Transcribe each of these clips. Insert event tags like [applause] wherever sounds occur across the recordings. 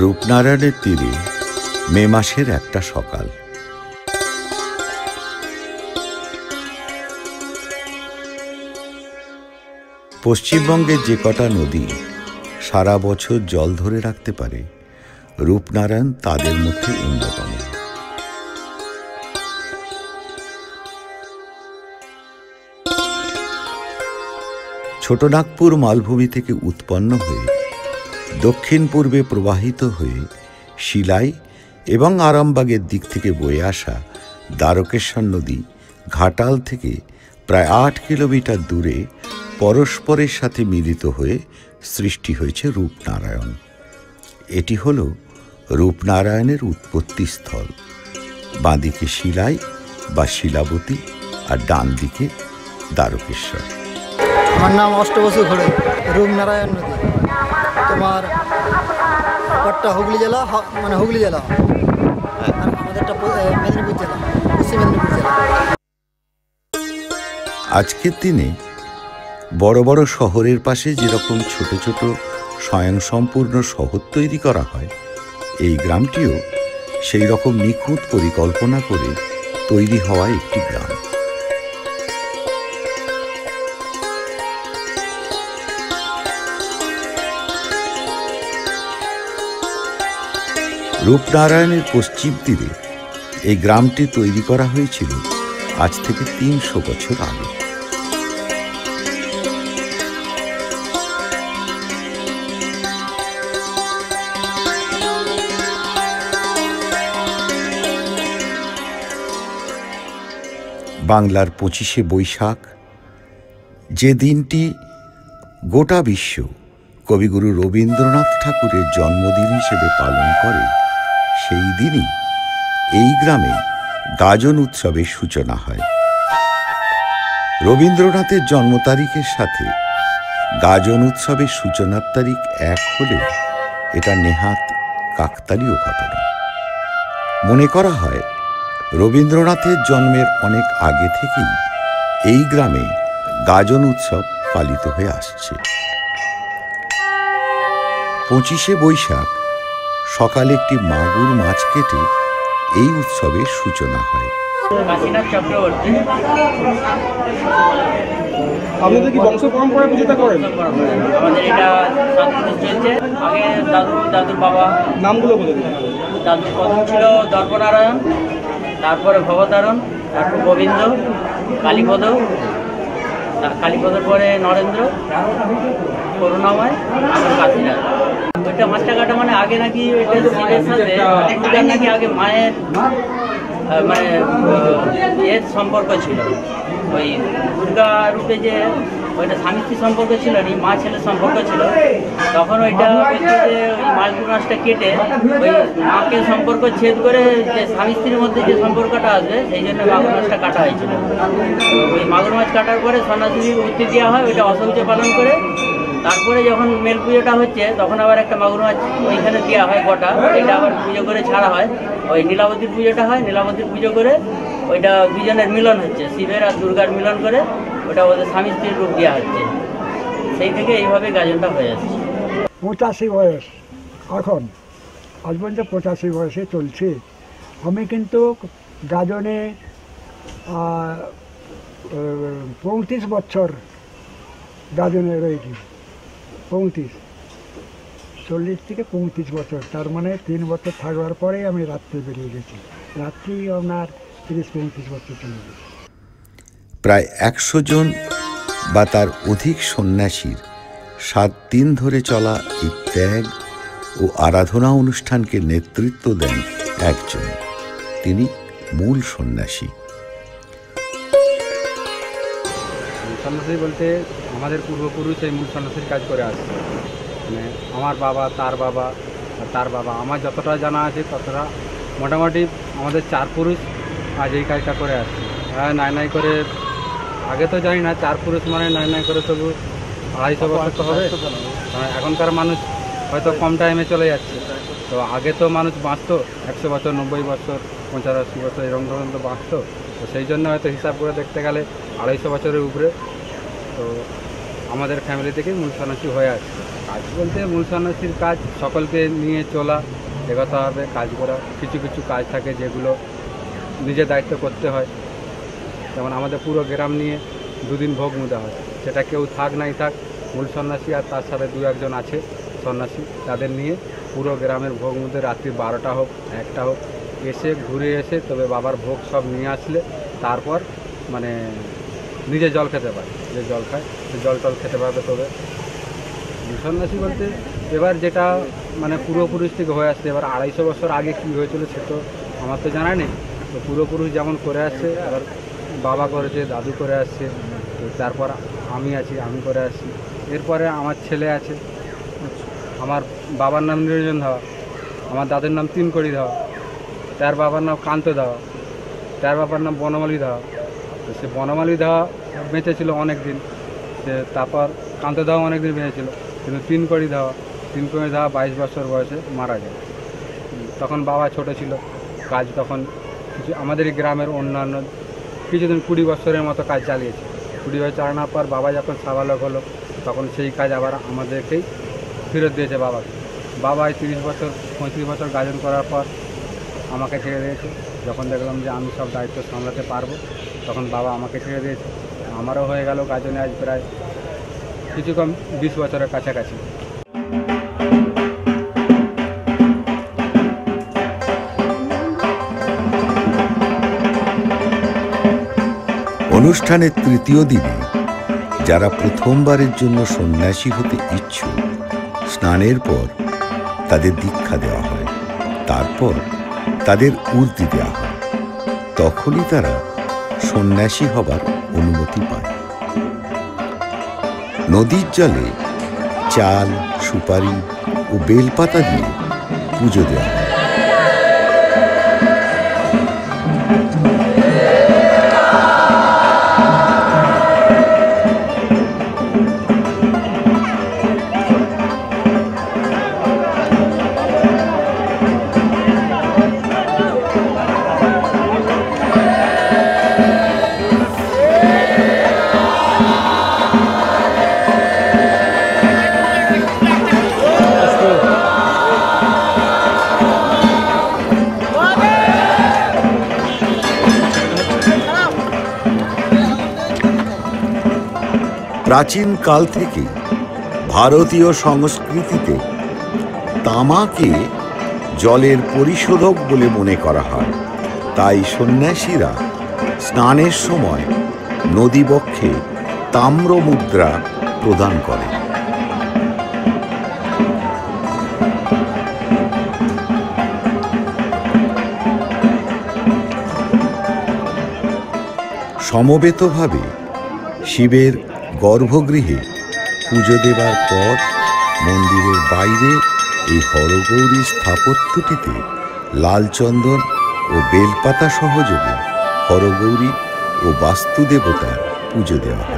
রূপনারায়ণের তীরে মে মাসের একটা সকাল। পশ্চিমবঙ্গের যে কটা নদী সারা বছর জল ধরে রাখতে পারে, রূপনারায়ণ তাদের মধ্যে অন্যতম। ছোটনাগপুর মালভূমি থেকে উৎপন্ন হয়ে, দক্ষিণ পূর্বে প্রবাহিত হয়ে শিলাই এবং আরামবাগের দিক থেকে বয়ে আসা দ্বারকেশ্বর নদী ঘাটাল থেকে প্রায় আট কিলোমিটার দূরে পরস্পরের সাথে মিলিত হয়ে সৃষ্টি হয়েছে রূপনারায়ণ। এটি হল রূপনারায়ণের উৎপত্তি স্থল। বাঁদিকে শিলাই বা শিলাবতী আর ডান দিকে দ্বারকেশ্বর। আমার নাম অষ্টবসু ঘরে রূপনারায়ণ নদী। তোমার ব্যাপারটা হুগলি জেলা মানে হুগলি জেলা। আর আমাদেরটা মেদিনীপুর জেলা পশ্চিম মেদিনীপুর জেলা। আজকের দিনে বড় বড় শহরের পাশে যেরকম ছোট ছোট স্বয়ংসম্পূর্ণ শহর তৈরি করা হয়, এই গ্রামটিও সেই রকম নিখুঁত পরিকল্পনা করে তৈরি হওয়া একটি গ্রাম। রূপনারায়ণের পশ্চিম তীরে এই গ্রামটি তৈরি করা হয়েছিল আজ থেকে তিনশো বছর আগে। বাংলার পঁচিশে বৈশাখ, যে দিনটি গোটা বিশ্ব কবিগুরু রবীন্দ্রনাথ ঠাকুরের জন্মদিন হিসেবে পালন করে, সেই দিনই এই গ্রামে গাজন উৎসবের সূচনা হয়। রবীন্দ্রনাথের জন্ম তারিখের সাথে গাজন উৎসবের সূচনার তারিখ এক হলেও এটা নেহাত কাকতালীয় ঘটনা। মনে করা হয় রবীন্দ্রনাথের জন্মের অনেক আগে থেকেই এই গ্রামে গাজন উৎসব পালিত হয়ে আসছে। পঁচিশে বৈশাখ সকালে একটি মাগুর মাছ কেটে এই উৎসবের সূচনা হয়। আপনাদের কি বংশ পরম্পরা পুজোটা করেন? আমাদের এটা চলছে আগে দাদু দাদুর বাবা। নামগুলো বলে দিন দাদু প্রথম ছিল দর্পনারায়ণ তারপরে ভবতারণ তারপর গোবিন্দ কালীপদ কালীপদর পরে নরেন্দ্র করুণাময় এখন কাশীনাথ ওইটা মাছটা কাটা মানে আগে নাকি ওইটা সাথে? নাকি আগে মায়ের মানে এর সম্পর্ক ছিল? ওই দুর্গা রূপে যে ওইটা স্বামী স্ত্রী সম্পর্ক ছিল না মা ছেলের সম্পর্ক ছিল, তখন ওইটা বলছে যে ওই মাগুর মাছটা কেটে ওই মাকে সম্পর্ক ছেদ করে যে স্বামী স্ত্রীর মধ্যে যে সম্পর্কটা আসবে, সেই জন্য মাগুর মাছটা কাটা হয়েছিল। ওই মাগুর মাছ কাটার পরে সন্ন্যাসীর উত্তি দেওয়া হয়, ওইটা অসৌচ পালন করে। তারপরে যখন মেল পুজোটা হচ্ছে, তখন আবার একটা মাগুর মাছ ওইখানে দেওয়া হয় গোটা এটা আবার পুজো করে ছাড়া হয়। ওই নীলাবতীর পুজোটা হয়, নীলাবতীর পুজো করে ওইটা দুজনের মিলন হচ্ছে, শিবের আর দুর্গার মিলন করে। ওটা ওদের স্বামী স্ত্রীর রূপ দেওয়া হচ্ছে। সেই থেকে এইভাবে গাজনটা হয়ে আসছে পঁচাশি বয়স। এখন আজ পর্যন্ত পঁচাশি বয়সে চলছে। আমি কিন্তু গাজনে পঁয়ত্রিশ বছর গাজনে রয়েছি। পঁয়ত্রিশ। চল্লিশ থেকে পঁয়ত্রিশ বছর। তার মানে তিন বছর থাকবার পরেই আমি রাত্রে বেরিয়ে গেছি। রাত্রি আপনার তিরিশ পঁয়ত্রিশ বছর চলে গেছে। প্রায় একশো জন বা তার অধিক সন্ন্যাসীর সাত দিন ধরে চলা এই ত্যাগ ও আরাধনা অনুষ্ঠানকে নেতৃত্ব দেন একজন। তিনি মূল সন্ন্যাসী। সন্ন্যাসী বলতে আমাদের পূর্বপুরুষ এই মূল সন্ন্যাসীর কাজ করে আসছে মানে আমার বাবা, তার বাবা তার বাবা, আমার যতটা জানা আছে ততটা মোটামুটি আমাদের চার পুরুষ আজ এই কাজটা করে আসছে। নাই নাই করে আগে তো জানি না চার পুরুষ মানে নয় নয় করে তবু আড়াইশো বছর তো হবে। এখনকার মানুষ হয়তো কম টাইমে চলে যাচ্ছে। তো আগে তো মানুষ বাঁচতো একশো বছর নব্বই বছর পঁচাশি বছর এরকম ধরনের তো বাঁচতো। তো সেই জন্য হয়তো হিসাব করে দেখতে গেলে আড়াইশো বছরের উপরে। তো আমাদের ফ্যামিলি থেকে মূল সন্ন্যাসী হয়ে আসছে কাজ বলতে মূল সন্ন্যাসীর কাজ সকলকে নিয়ে চলা এগোতে হবে কাজ করা কিছু কিছু কাজ থাকে যেগুলো নিজের দায়িত্ব করতে হয়। যেমন আমাদের পুরো গ্রাম নিয়ে দুদিন ভোগ মুদে হয়। সেটা কেউ থাক নাই থাক, মূল সন্ন্যাসী আর তার সাথে দু একজন আছে সন্ন্যাসী, তাদের নিয়ে পুরো গ্রামের ভোগ মধ্যে রাত্রি বারোটা হোক, একটা হোক, এসে ঘুরে এসে তবে বাবার ভোগ সব নিয়ে আসলে তারপর মানে নিজে জল খেতে পারে, যে জল খায় সে জল টল খেতে পারবে তবে। সন্ন্যাসী বলতে এবার যেটা মানে পূর্বপুরুষ থেকে হয়ে আসছে, এবার আড়াইশো বছর আগে কী হয়েছিল সে তো আমার তো জানা নেই। তো পূর্বপুরুষ যেমন করে আসছে, এবার বাবা করেছে দাদু করে আসছে, তো তারপর আমি আছি, আমি করে আসছি। এরপরে আমার ছেলে আছে, আমার বাবার নাম নিরঞ্জন ধাওয়া, আমার দাদুর নাম তিনকড়ি ধাওয়া, তার বাবার নাম কান্ত ধাওয়া, তার বাবার নাম বনমালী ধাওয়া। তো সে বনমালী ধাওয়া বেঁচে ছিল অনেক দিন সে তারপর কান্ত ধাওয়া অনেক দিন বেঁচে ছিল কিন্তু তিনকড়ি ধাওয়া তিনকড়ি ধাওয়া বাইশ বছর বয়সে মারা যায়। তখন বাবা ছোট ছিল, কাজ তখন কিছু, আমাদের গ্রামের অন্যান্য কিছুদিন কুড়ি বছরের মতো কাজ চালিয়েছে। কুড়ি বছর চালানোর পর বাবা যখন সাবালক হলো, তখন সেই কাজ আবার আমাদেরকেই ফেরত দিয়েছে বাবাকে বাবা এই তিরিশ বছর, পঁয়ত্রিশ বছর গাজন করার পর আমাকে ছেড়ে দিয়েছে। যখন দেখলাম যে আমি সব দায়িত্ব সামলাতে পারব, তখন বাবা আমাকে ছেড়ে দিয়েছে। আমারও হয়ে গেল গাজনে আজ প্রায় কিছু কম বিশ বছরের কাছাকাছি। অনুষ্ঠানের তৃতীয় দিনে যারা প্রথমবারের জন্য সন্ন্যাসী হতে ইচ্ছুক, স্নানের পর তাদের দীক্ষা দেওয়া হয়, তারপর তাদের উর্দি দেওয়া হয়। তখনই তারা সন্ন্যাসী হবার অনুমতি পায়। নদীর জলে চাল, সুপারি ও বেলপাতা দিয়ে পুজো দেওয়া হয়। প্রাচীন কাল থেকে ভারতীয় সংস্কৃতিতে তামাকে জলের পরিশোধক বলে মনে করা হয়। তাই সন্ন্যাসীরা স্নানের সময় নদীবক্ষে তাম্র মুদ্রা প্রদান করে সমবেতভাবে শিবের গর্ভগৃহে পুজো দেবার পর মন্দিরের বাইরে এই হরগৌরী স্থাপত্যটিতে লাল চন্দন ও বেলপাতা সহযোগে হরগৌরী ও বাস্তুদেবতার পুজো দেওয়া হয়।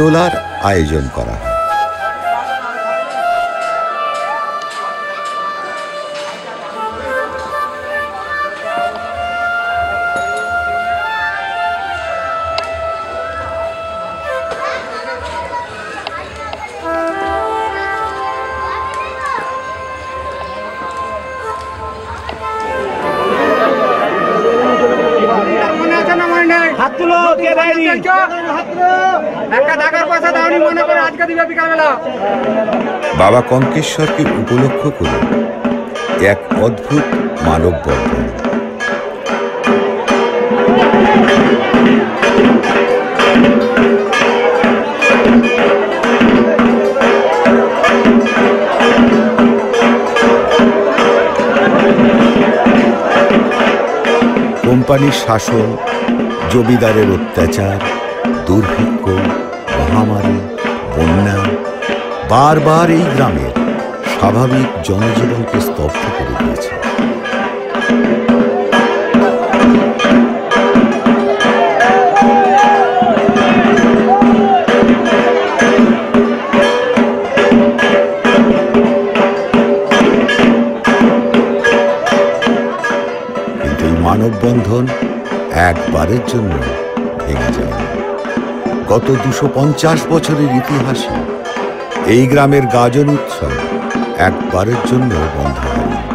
হিদোলার আয়োজন করা হয়। বাবা কঙ্কেশ্বরকে উপলক্ষ করে এক অদ্ভুত মানব মানববন্ধন। কোম্পানির শাসন, জমিদারের অত্যাচার, দুর্ভিক্ষ, মহামারী, বন্যা বারবার এই গ্রামের স্বাভাবিক জনজীবনকে স্তব্ধ করে দিয়েছে। কিন্তু এই মানববন্ধন একবারের জন্য ভেঙে যায়নি গত দুশো পঞ্চাশ বছরের ইতিহাসে এই গ্রামের গাজন উৎসব একবারের জন্য বন্ধ হয়নি।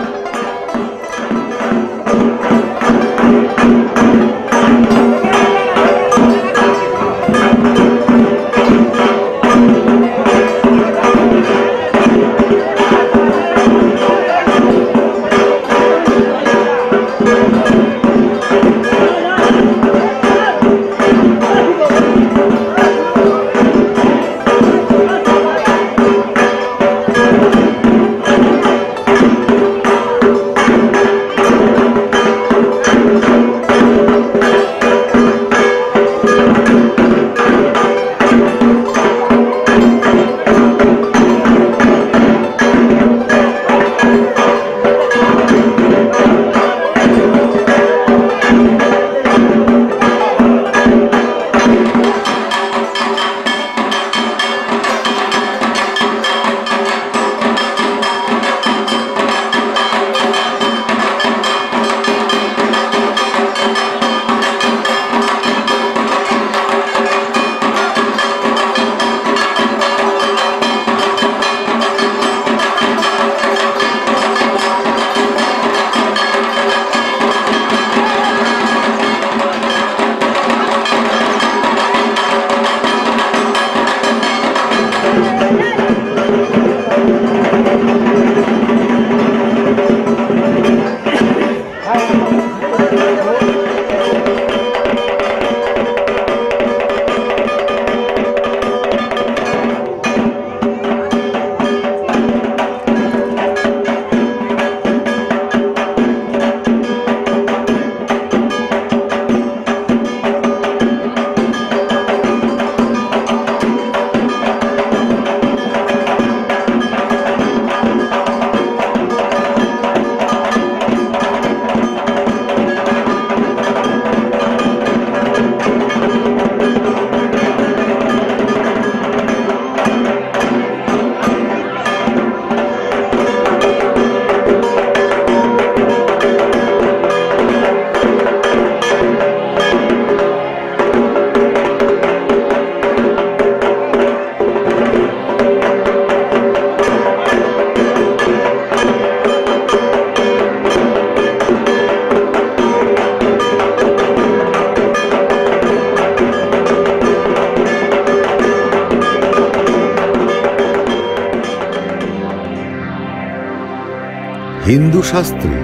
শাস্ত্রে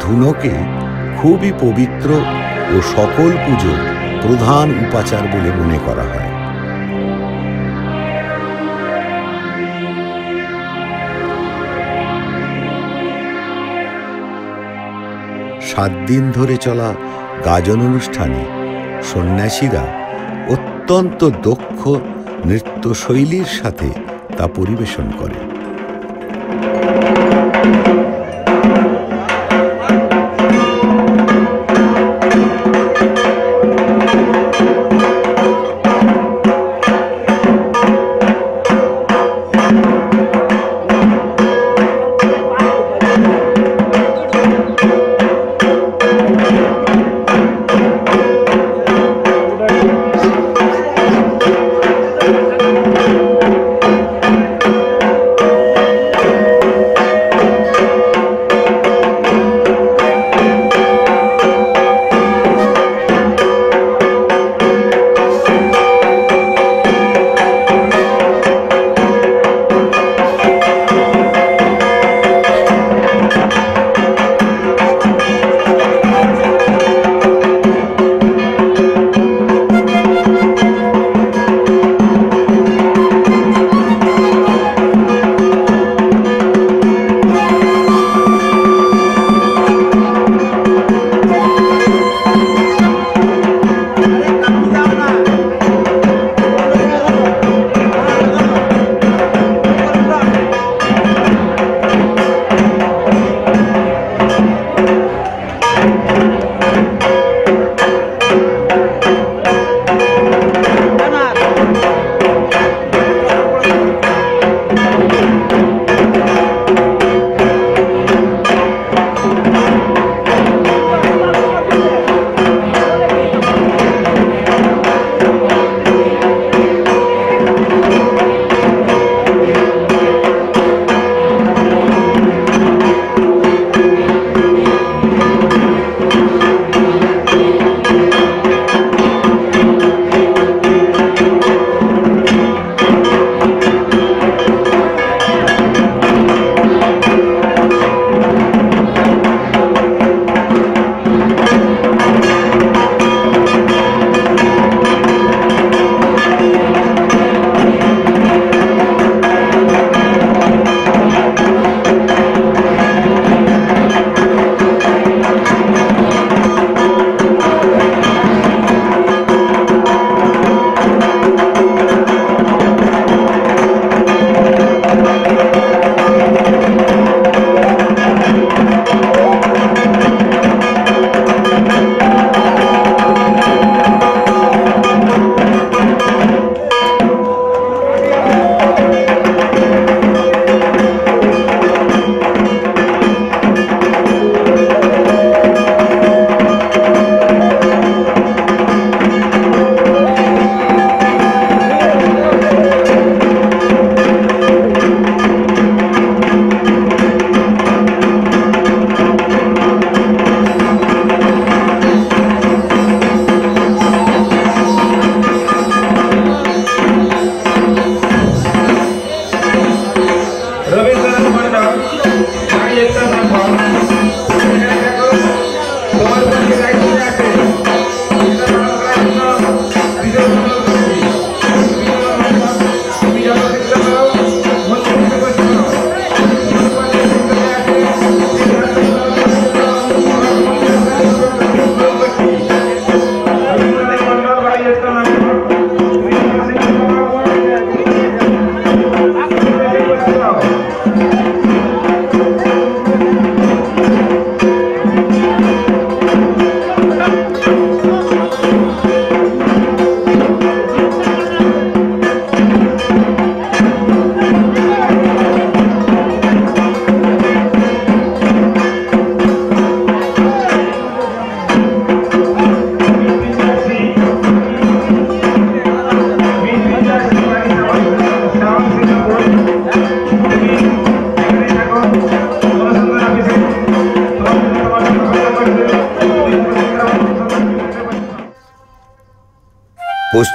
ধুনোকে খুবই পবিত্র ও সকল পুজোর প্রধান উপাচার বলে মনে করা হয়। সাত দিন ধরে চলা গাজন অনুষ্ঠানে সন্ন্যাসীরা অত্যন্ত দক্ষ নৃত্যশৈলীর সাথে তা পরিবেশন করে।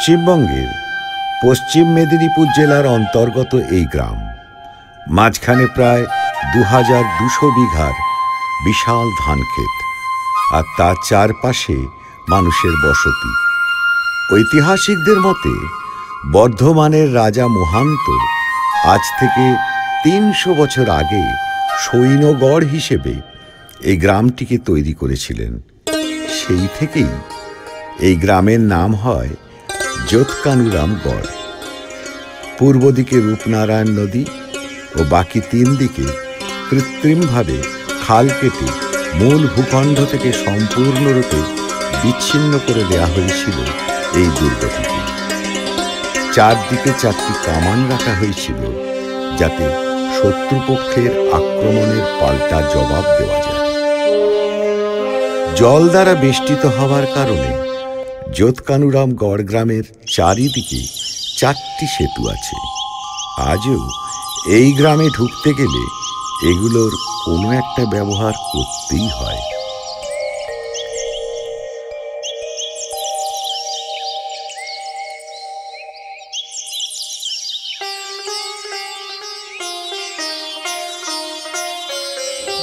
পশ্চিমবঙ্গের পশ্চিম মেদিনীপুর জেলার অন্তর্গত এই গ্রাম। মাঝখানে প্রায় দু হাজার দুশো বিঘার বিশাল ধানক্ষেত আর তার চারপাশে মানুষের বসতি। ঐতিহাসিকদের মতে বর্ধমানের রাজা মহান্ত আজ থেকে তিনশো বছর আগে সৈন্যগড় হিসেবে এই গ্রামটিকে তৈরি করেছিলেন। সেই থেকেই এই গ্রামের নাম হয় যোৎকানুরাম গড় পূর্ব দিকে রূপনারায়ণ নদী ও বাকি তিন দিকে কৃত্রিমভাবে খাল কেটে মূল ভূখণ্ড থেকে সম্পূর্ণরূপে বিচ্ছিন্ন করে দেয়া হয়েছিল এই দুর্গটিকে। চারদিকে চারটি কামান রাখা হয়েছিল যাতে শত্রুপক্ষের আক্রমণের পাল্টা জবাব দেওয়া যায়। জল দ্বারা বেষ্টিত হওয়ার কারণে যোৎকানুরাম গড় গ্রামের চারিদিকে চারটি সেতু আছে। আজও এই গ্রামে ঢুকতে গেলে এগুলোর কোনো একটা ব্যবহার করতেই হয়।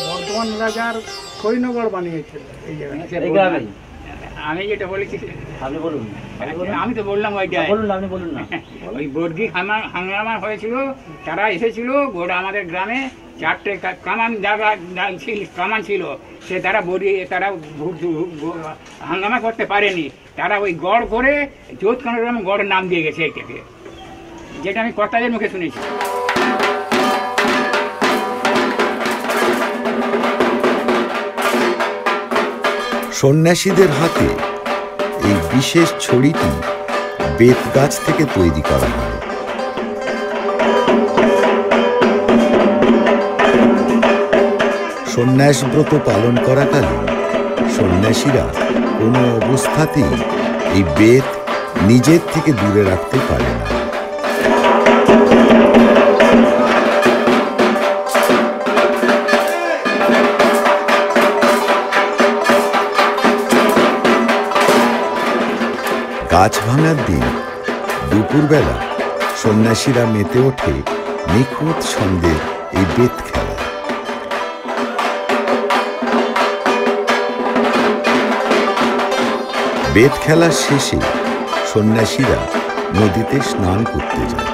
বর্ধমান রাজার সৈন্যগড় বানিয়েছিল এই জায়গায় আমি যেটা বলেছি আপনি বলুন। আমি তো বললাম ওইটাই বলুন না, আপনি বলুন না। [laughs] ওই বর্গি হাঙ্গা- হাঙ্গামা হয়েছিল তারা এসেছিল গোটা আমাদের গ্রামে চারটে কা- কামান জায়গা যা- ছিল কামান ছিল। সে তারা বড়ি তারা হাঙ্গামা করতে পারেনি। তারা ওই গড় করে যোধকানোরাম গড়ের নাম দিয়ে গেছে এটাকে। যেটা আমি কর্তাদের মুখে শুনেছি। সন্ন্যাসীদের হাতে এই বিশেষ ছড়িটি বেত গাছ থেকে তৈরি করা হয়। সন্ন্যাস ব্রত পালন করাকালীন সন্ন্যাসীরা কোনো অবস্থাতেই এই বেত নিজের থেকে দূরে রাখতে পারে না। গাছ ভাঙার দিন, দুপুরবেলা সন্ন্যাসীরা মেতে ওঠে নিখুঁত ছন্দের এই বেত খেলা। বেত খেলার শেষে সন্ন্যাসীরা নদীতে স্নান করতে যায়।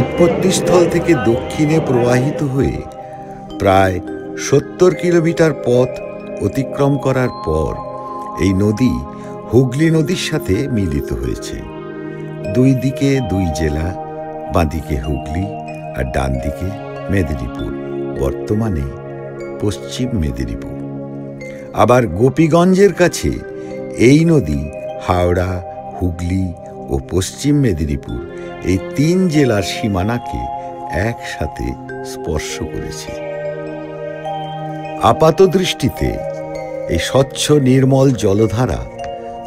উৎপত্তিস্থল থেকে দক্ষিণে প্রবাহিত হয়ে প্রায় সত্তর কিলোমিটার পথ অতিক্রম করার পর এই নদী হুগলি নদীর সাথে মিলিত হয়েছে। দুই দিকে দুই জেলা বাঁদিকে হুগলি আর ডান দিকে মেদিনীপুর, বর্তমানে পশ্চিম মেদিনীপুর। আবার গোপীগঞ্জের কাছে এই নদী হাওড়া, হুগলি ও পশ্চিম মেদিনীপুর এই তিন জেলার সীমানাকে একসাথে স্পর্শ করেছে। আপাত দৃষ্টিতে এই স্বচ্ছ নির্মল জলধারা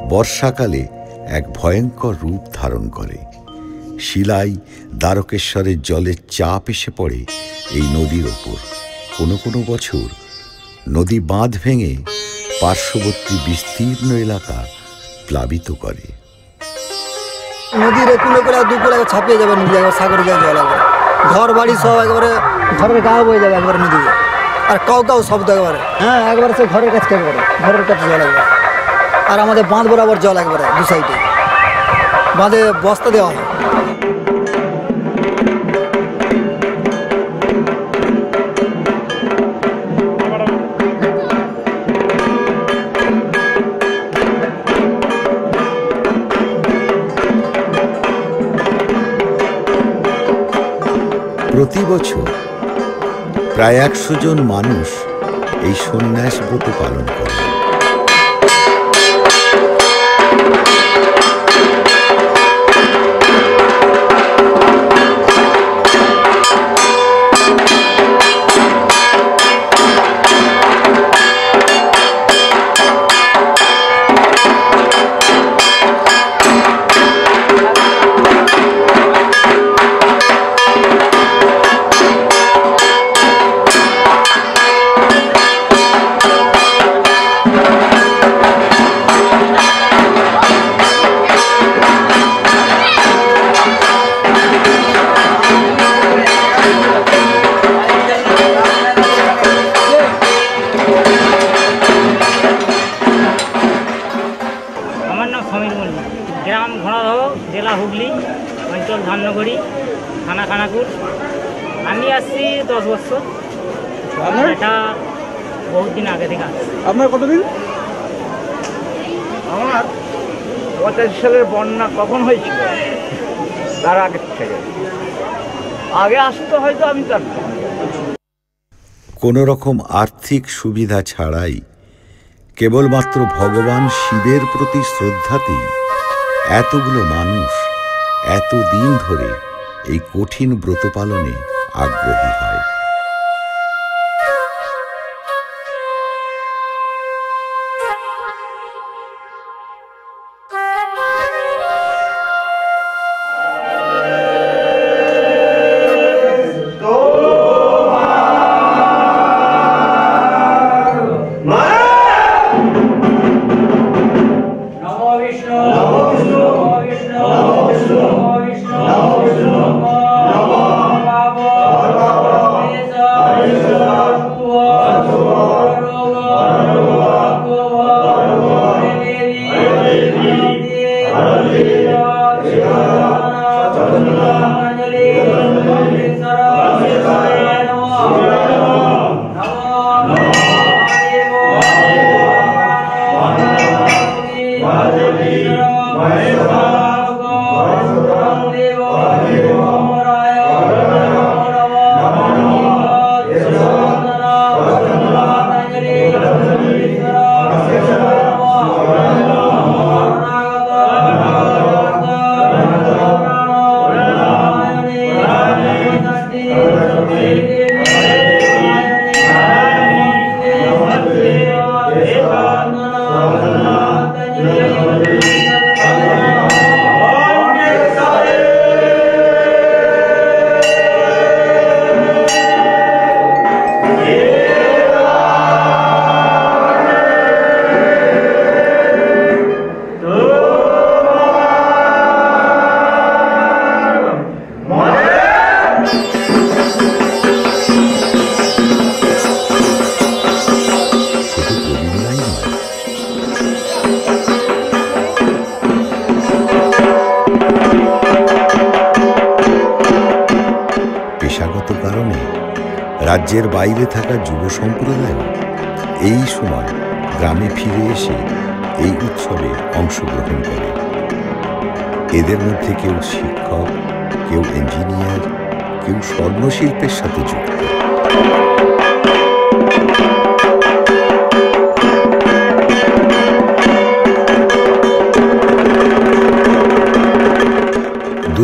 বর্ষাকালে এক ভয়ঙ্কর রূপ ধারণ করে। শিলাই দ্বারকেশ্বরের জলের চাপ এসে পড়ে এই নদীর ওপর। কোনো কোনো বছর নদী বাঁধ ভেঙে পার্শ্ববর্তী বিস্তীর্ণ এলাকা প্লাবিত করে। নদীর কুলো করে দুপুরে ছাপিয়ে যাবে নদী, একবার সাগরে যায় জল একবার ঘর বাড়ি সব একবারে ঘরের গা বয়ে যাবে একবার নদীতে। আর কাউ কাউ শব্দ একবারে। হ্যাঁ একবারে সে ঘরের কাছে একবারে, ঘরের কাছে জল একবার। আর আমাদের বাঁধ বরাবর জল একবারে দু সাইডে বাঁধে বস্তা দেওয়া হয়। প্রতি বছর প্রায় একশো জন মানুষ এই সন্ন্যাস ব্রত পালন করে। আপনার কতদিন? আমার পঁচাশি সালের বন্যা কখন হয়েছিল? তার আগে থেকে। আগে আসতে হয়তো আমি জানতাম কোনো রকম আর্থিক সুবিধা ছাড়াই কেবলমাত্র ভগবান শিবের প্রতি শ্রদ্ধাতেই এতগুলো মানুষ এত দিন ধরে এই কঠিন ব্রত পালনে আগ্রহী হয়।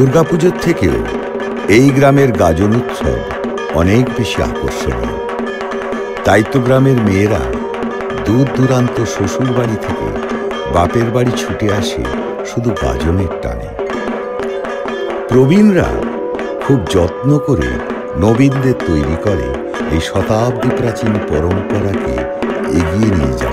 দুর্গাপুজোর থেকেও এই গ্রামের গাজন উৎসব অনেক বেশি আকর্ষণীয়। তাই তো গ্রামের মেয়েরা দূর দূরান্ত শ্বশুর বাড়ি থেকে বাপের বাড়ি ছুটে আসে শুধু গাজনের টানে। প্রবীণরা খুব যত্ন করে নবীনদের তৈরি করে এই শতাব্দী প্রাচীন পরম্পরাকে এগিয়ে নিয়ে যাবার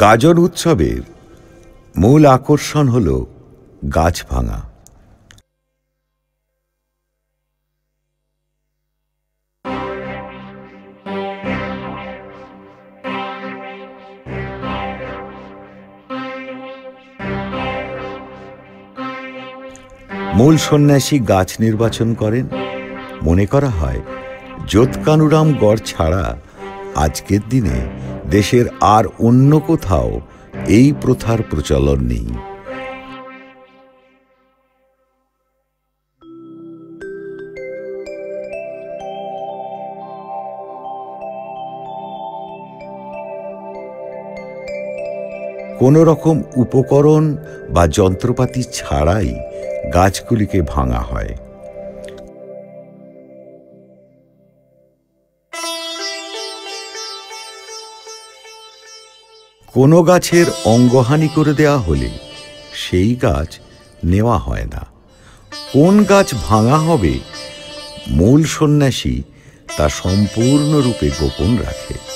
গাজন উৎসবের মূল আকর্ষণ হল গাছ ভাঙা। মূল সন্ন্যাসী গাছ নির্বাচন করেন। মনে করা হয় যোৎকানুরাম গড় ছাড়া আজকের দিনে দেশের আর অন্য কোথাও এই প্রথার প্রচলন নেই। কোনো রকম উপকরণ বা যন্ত্রপাতি ছাড়াই গাছগুলিকে ভাঙা হয়। কোনো গাছের অঙ্গহানি করে দেয়া হলে সেই গাছ নেওয়া হয় না। কোন গাছ ভাঙা হবে, মূল সন্ন্যাসী তা সম্পূর্ণরূপে গোপন রাখে।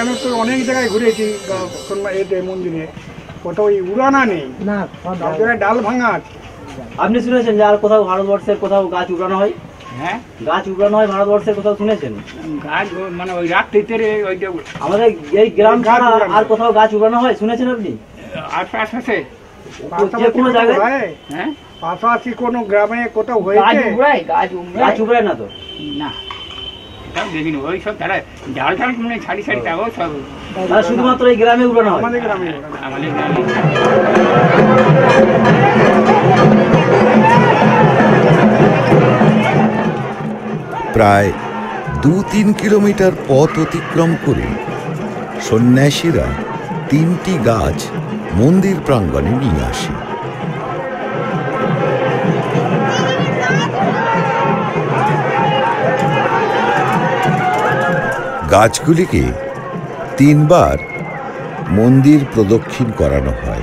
আমি তো অনেক জায়গায় ঘুরেছি এতে মন্দিরে। কোথাও ওই উড়ানা নেই। না ডাল ভাঙা আছে। আপনি শুনেছেন যে আর কোথাও ভারতবর্ষের কোথাও গাছ উড়ানো হয়? হ্যাঁ? গাছ উড়ানো হয় ভারতবর্ষের কোথাও শুনেছেন? গাছ মানে ওই রাত্রিতে ওইটা আমাদের এই গ্রাম ছাড়া আর কোথাও গাছ উড়ানো হয়? শুনেছেন আপনি? আশপাশে? যে কোনো জায়গায়? হ্যাঁ? পাশাপাশি কোনো গ্রামে কোথাও গাছ হয়েছে? উড়ায় গাছ গাছ উড়ায় উড়ায় না তো? না। দেখিনি ওই সব তারা মানে তাও সব। শুধুমাত্র এই গ্রামে উড়ানো হয়? আমাদের গ্রামে আমাদের প্রায় দু তিন কিলোমিটার পথ অতিক্রম করে সন্ন্যাসীরা তিনটি গাছ মন্দির প্রাঙ্গণে নিয়ে আসে। গাছগুলিকে তিনবার মন্দির প্রদক্ষিণ করানো হয়।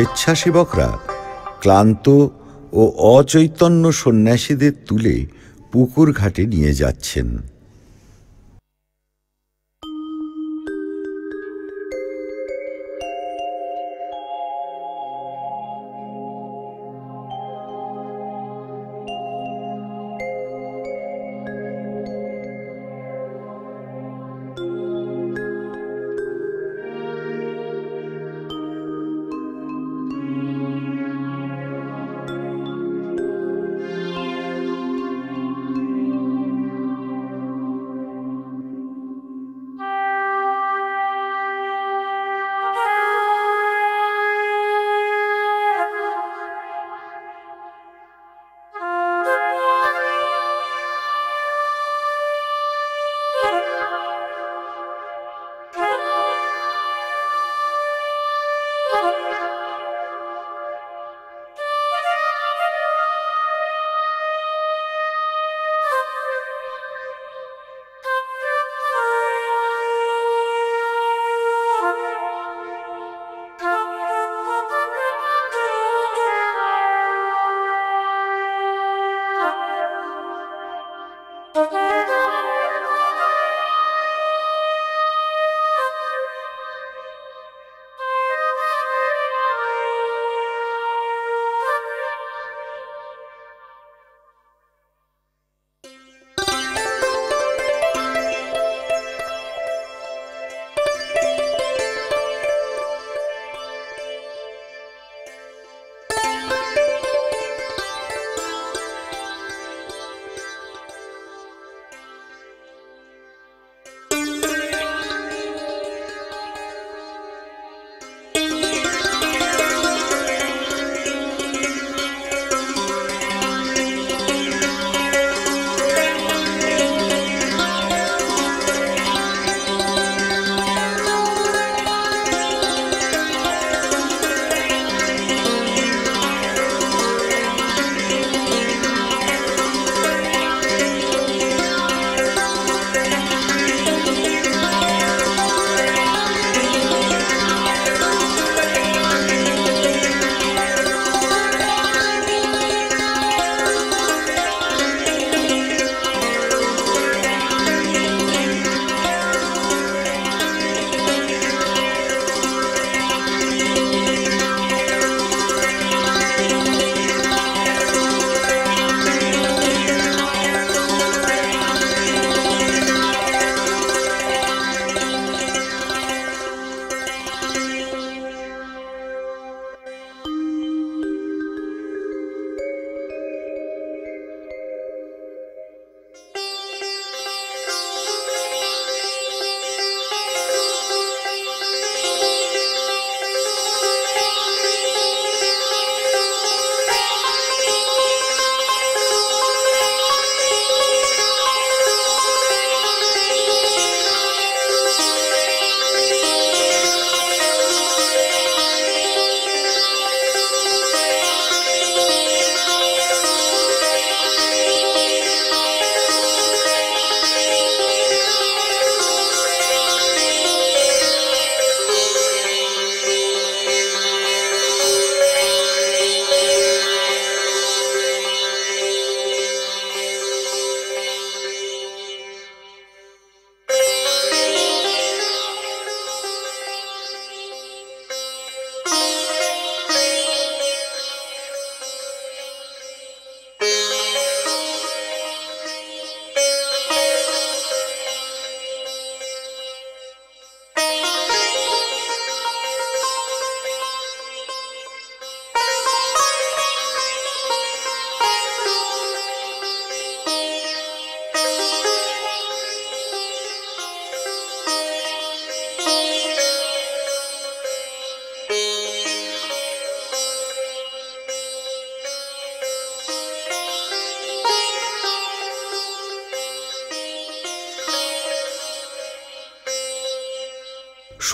স্বেচ্ছাসেবকরা ক্লান্ত ও অচৈতন্য সন্ন্যাসীদের তুলে পুকুর ঘাটে নিয়ে যাচ্ছেন।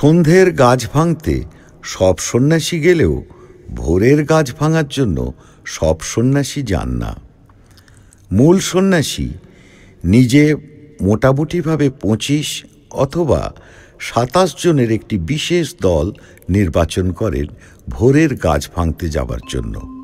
সন্ধ্যের গাছ ভাঙতে সব সন্ন্যাসী গেলেও ভোরের গাছ ভাঙার জন্য সব সন্ন্যাসী যান না। মূল সন্ন্যাসী নিজে মোটামুটিভাবে পঁচিশ অথবা সাতাশ জনের একটি বিশেষ দল নির্বাচন করেন ভোরের গাছ ভাঙতে যাবার জন্য।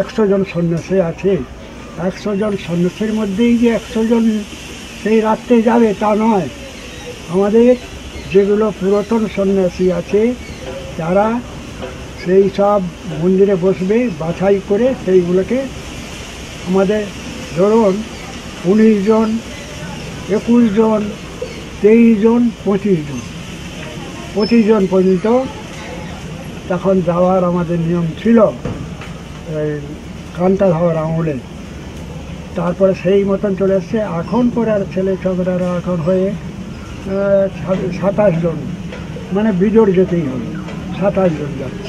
একশো জন সন্ন্যাসী আছে। একশো জন সন্ন্যাসীর মধ্যেই যে একশো জন সেই রাত্রে যাবে তা নয়। আমাদের যেগুলো পুরাতন সন্ন্যাসী আছে, তারা সেই সব মন্দিরে বসবে, বাছাই করে সেইগুলোকে আমাদের ধরুন উনিশ জন, একুশ জন, তেইশ জন, পঁচিশ জন। পঁচিশ জন পর্যন্ত তখন যাওয়ার আমাদের নিয়ম ছিল। এই কান্তা ধর আঙুলে। তারপরে সেই মতন চলে এসছে। এখন পরে আর ছেলে ছোকরারা এখন হয়ে সাতাশ জন। মানে বিজোর যেতেই হবে। সাতাশ জন যাচ্ছে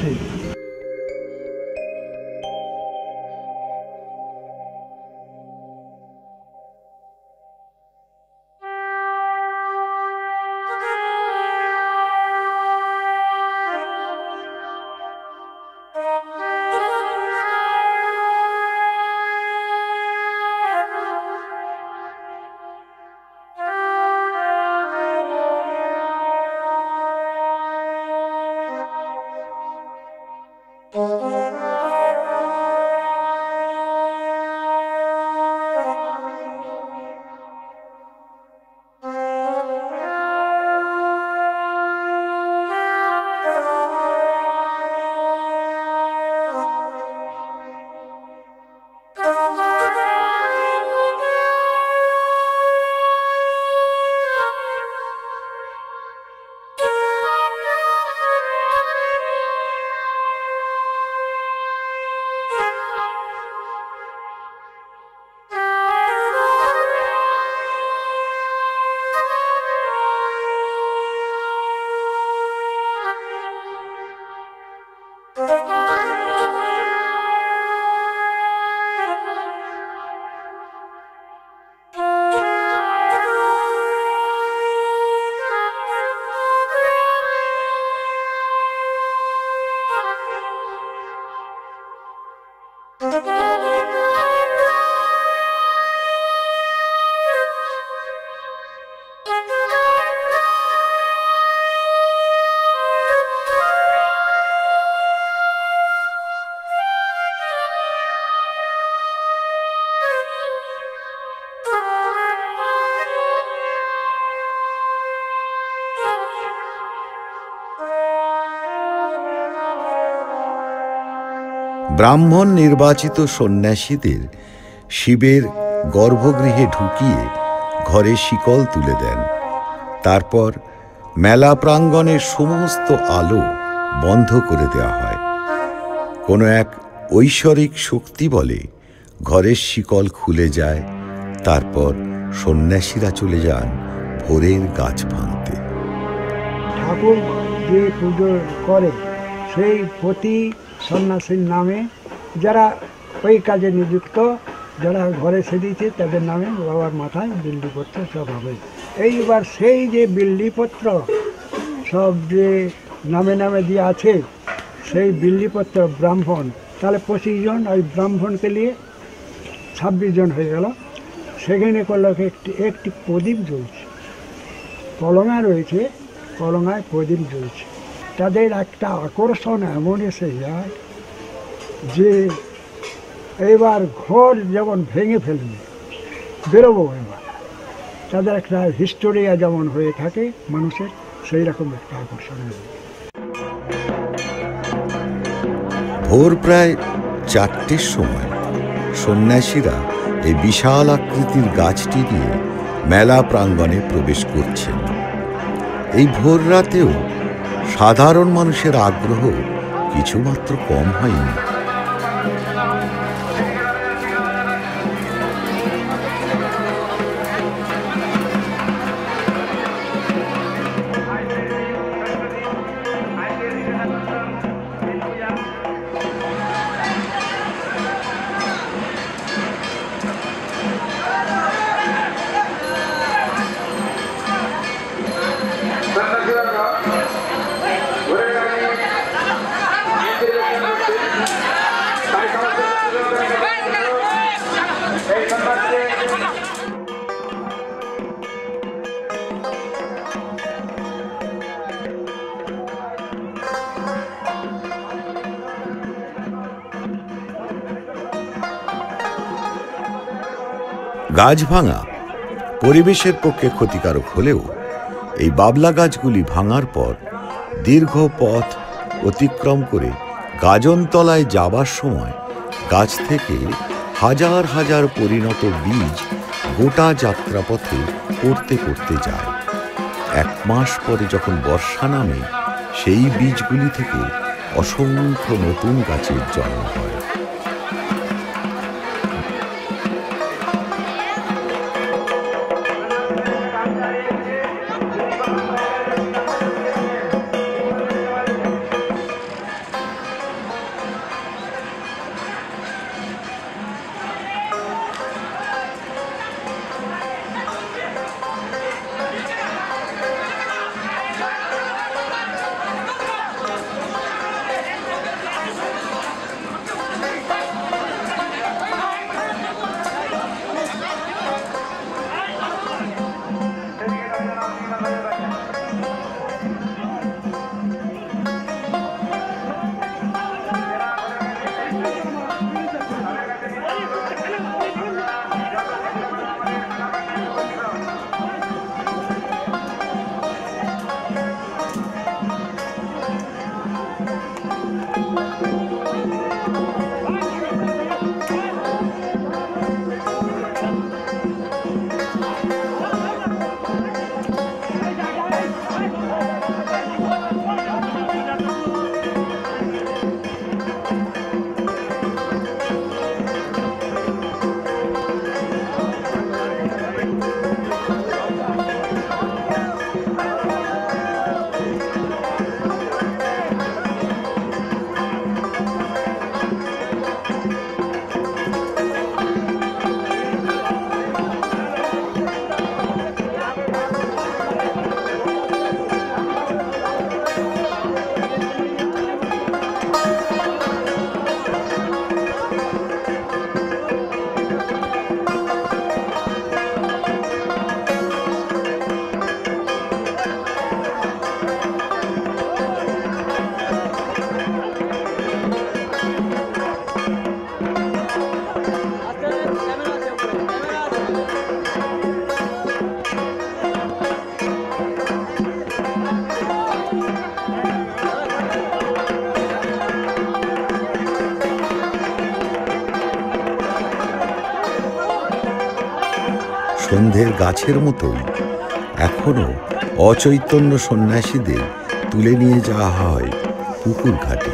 ব্রাহ্মণ নির্বাচিত সন্ন্যাসীদের শিবের গর্ভগৃহে ঢুকিয়ে ঘরে শিকল তুলে দেন। তারপর মেলা প্রাঙ্গণের সমস্ত আলো বন্ধ করে দেওয়া হয়। কোনো এক ঐশ্বরিক শক্তি বলে ঘরের শিকল খুলে যায়, তারপর সন্ন্যাসীরা চলে যান ভোরের গাছ ভাঙতে। ঠাকুর যে পুজো করে, সেই প্রতি সন্ন্যাসীর নামে যারা ওই কাজে নিযুক্ত, যারা ঘরে সেদিয়েছে তাদের নামে বাবার মাথায় বিল্লিপত্র সব হবে। এইবার সেই যে বিল্লিপত্র সব যে নামে নামে দিয়ে আছে, সেই বিল্লিপত্র ব্রাহ্মণ, তাহলে পঁচিশ জন ওই ব্রাহ্মণকে নিয়ে ছাব্বিশ জন হয়ে গেল। সেখানে করল একটি একটি প্রদীপ জ্বলছে। কলঙা রয়েছে, কলঙায় প্রদীপ জ্বলছে। তাদের একটা আকর্ষণ এমন এসে যায় যে এবার ঘর যেমন ভেঙে ফেলবে, বেরোবো এবার। তাদের একটা হিস্টোরিয়া যেমন হয়ে থাকে মানুষের, সেই রকম একটা আকর্ষণ ভোর প্রায় চারটের সময় সন্ন্যাসীরা এই বিশাল আকৃতির গাছটি নিয়ে মেলা প্রাঙ্গণে প্রবেশ করছেন। এই ভোর রাতেও সাধারণ মানুষের আগ্রহ কিছুমাত্র কম হয়নি। গাছ ভাঙা পরিবেশের পক্ষে ক্ষতিকারক হলেও এই বাবলা গাছগুলি ভাঙার পর দীর্ঘ পথ অতিক্রম করে গাজনতলায় যাবার সময় গাছ থেকে হাজার হাজার পরিণত বীজ গোটা যাত্রাপথে পড়তে পড়তে যায়। এক মাস পরে যখন বর্ষা নামে, সেই বীজগুলি থেকে অসংখ্য নতুন গাছের জন্ম হয়। সন্ধ্যের গাছের মতোই এখনও অচৈতন্য সন্ন্যাসীদের তুলে নিয়ে যাওয়া হয় পুকুর ঘাটে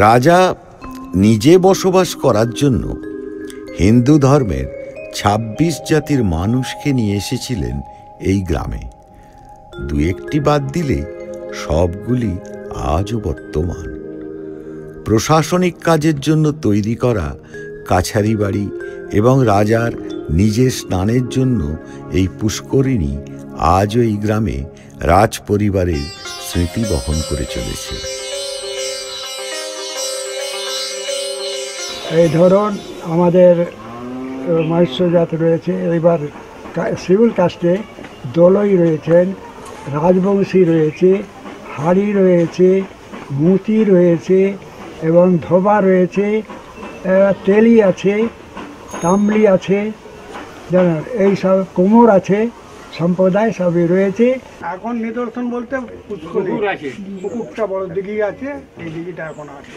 রাজা নিজে বসবাস করার জন্য হিন্দু ধর্মের ২৬ জাতির মানুষকে নিয়ে এসেছিলেন এই গ্রামে। দু একটি বাদ দিলে সবগুলি আজও বর্তমান। প্রশাসনিক কাজের জন্য তৈরি করা কাছারি বাড়ি এবং রাজার নিজের স্নানের জন্য এই পুষ্করিণী আজও এই গ্রামে রাজ পরিবারের স্মৃতি বহন করে চলেছে। এই ধরুন আমাদের মহেশ্বর জাত রয়েছে এবার শিউল কাস্টে দোলই রয়েছেন রাজবংশী রয়েছে হাড়ি রয়েছে মুতি রয়েছে এবং ধোবা রয়েছে তেলি আছে তামলি আছে জানেন এই সব কোমর আছে সম্প্রদায় সবই রয়েছে। এখন নিদর্শন বলতে পুকুর আছে। পুকুরটা বড় দিঘি আছে এই দিঘিটা এখন আছে।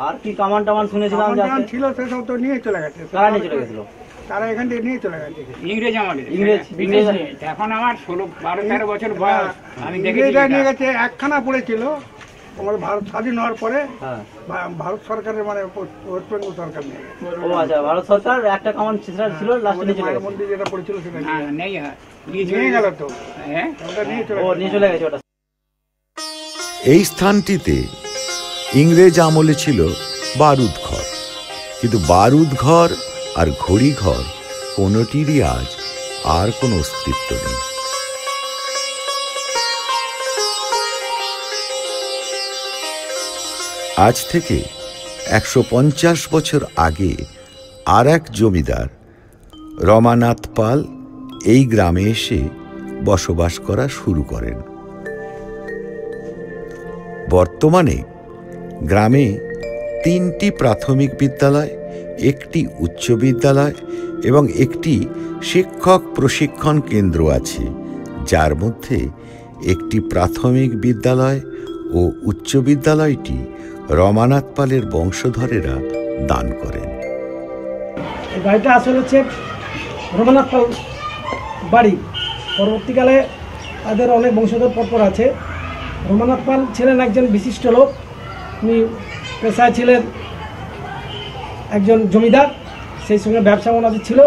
আর কি কামান টামান শুনেছিলাম? ছিল সেসব তো নিয়ে চলে গেছে। কারা নিয়ে চলে গেছিল। তারা এখান থেকে নিয়ে চলে গেছে। ইংরেজ আমাদের। ইংরেজ ইংরেজ। এখন আমার ষোলো বারো তেরো বছর বয়স। আমি ইংরেজরা নিয়ে গেছে একখানা পড়েছিল। আমাদের ভারত স্বাধীন হওয়ার পরে হ্যাঁ। ভারত সরকারের মানে ওয়েস্ট বেঙ্গল সরকার নিয়ে ও আচ্ছা ভারত সরকার একটা কামান ছিল লাস্টে নিয়ে চলে গেছে। মন্দির যেটা পড়েছিল সেটা নিয়ে হ্যাঁ, নেই হ্যাঁ। নিয়ে গেল তো। হ্যাঁ? ওটা নিয়ে চলে গেছে। নিয়ে চলে গেছে ওটা। এই স্থানটিতে ইংরেজ আমলে ছিল বারুদ ঘর। কিন্তু বারুদ ঘর আর ঘড়ি ঘর কোনোটিরই আজ আর কোনো অস্তিত্ব নেই। আজ থেকে একশো পঞ্চাশ বছর আগে আর এক জমিদার, রমানাথ পাল, এই গ্রামে এসে বসবাস করা শুরু করেন। বর্তমানে গ্রামে তিনটি প্রাথমিক বিদ্যালয়, একটি উচ্চ বিদ্যালয় এবং একটি শিক্ষক প্রশিক্ষণ কেন্দ্র আছে, যার মধ্যে একটি প্রাথমিক বিদ্যালয় ও উচ্চ বিদ্যালয়টি রমানাথ পালের বংশধরেরা দান করেন। বাড়িটা আসলে হচ্ছে রঘুনাথ পাল বাড়ি। পরবর্তীকালে তাদের অনেক বংশধর পরপর আছে। রঘুনাথ পাল ছিলেন একজন বিশিষ্ট লোক। উনি পেশায় ছিলেন একজন জমিদার, সেই সঙ্গে ব্যবসা ওনাদের ছিল।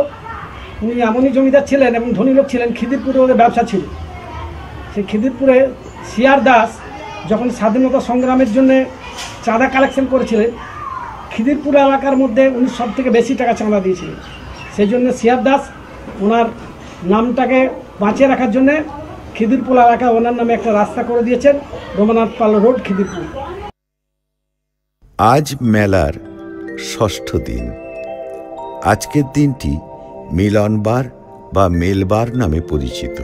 উনি এমনই জমিদার ছিলেন এবং ধনী লোক ছিলেন, খিদিরপুরে ওদের ব্যবসা ছিল। সেই খিদিরপুরে সিয়ার দাস যখন স্বাধীনতা সংগ্রামের জন্য চাঁদা কালেকশন করেছিলেন, খিদিরপুর এলাকার মধ্যে উনি সব থেকে বেশি টাকা চাঁদা দিয়েছিলেন। সেই জন্য সিয়ার দাস ওনার নামটাকে বাঁচিয়ে রাখার জন্যে খিদিরপুর এলাকায় ওনার নামে একটা রাস্তা করে দিয়েছেন রমানাথ পাল রোড, খিদিরপুর। আজ মেলার ষষ্ঠ দিন। আজকের দিনটি মিলনবার বা মেলবার নামে পরিচিত।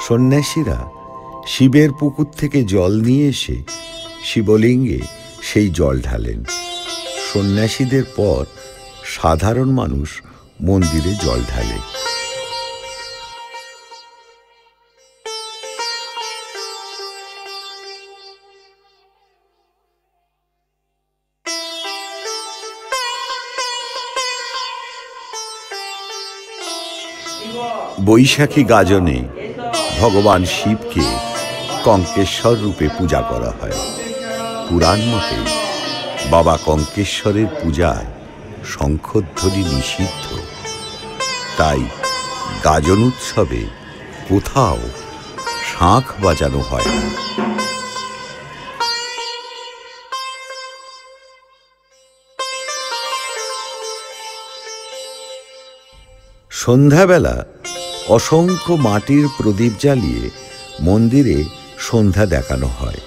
সন্ন্যাসীরা শিবের পুকুর থেকে জল নিয়ে এসে শিবলিঙ্গে সেই জল ঢালেন। সন্ন্যাসীদের পর সাধারণ মানুষ মন্দিরে জল ঢালে। বৈশাখী গাজনে ভগবান শিবকে কঙ্কেশ্বর রূপে পূজা করা হয়। পুরাণ মতে বাবা কঙ্কেশ্বরের পূজায় শঙ্খধ্বনি নিষিদ্ধ। তাই গাজন উৎসবে কোথাও শাঁখ বাজানো হয় সন্ধ্যাবেলা অসংখ্য মাটির প্রদীপ জ্বালিয়ে মন্দিরে সন্ধ্যা দেখানো হয়।